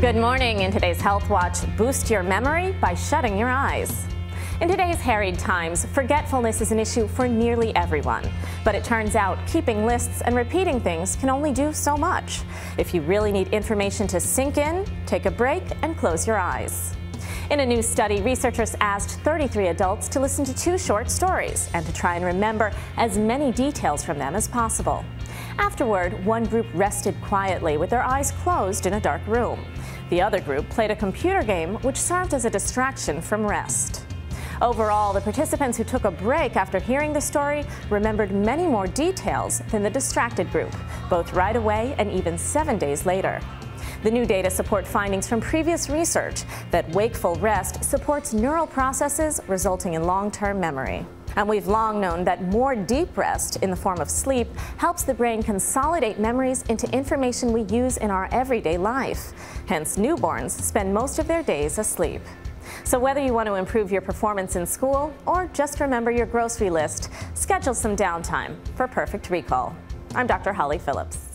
Good morning. In today's Health Watch, boost your memory by shutting your eyes. In today's harried times, forgetfulness is an issue for nearly everyone. But it turns out keeping lists and repeating things can only do so much. If you really need information to sink in, take a break and close your eyes. In a new study, researchers asked 33 adults to listen to two short stories and to try and remember as many details from them as possible. Afterward, one group rested quietly with their eyes closed in a dark room. The other group played a computer game which served as a distraction from rest. Overall, the participants who took a break after hearing the story remembered many more details than the distracted group, both right away and even seven days later. The new data support findings from previous research that wakeful rest supports neural processes resulting in long-term memory. And we've long known that more deep rest in the form of sleep helps the brain consolidate memories into information we use in our everyday life. Hence, newborns spend most of their days asleep. So whether you want to improve your performance in school or just remember your grocery list, schedule some downtime for perfect recall. I'm Dr. Holly Phillips.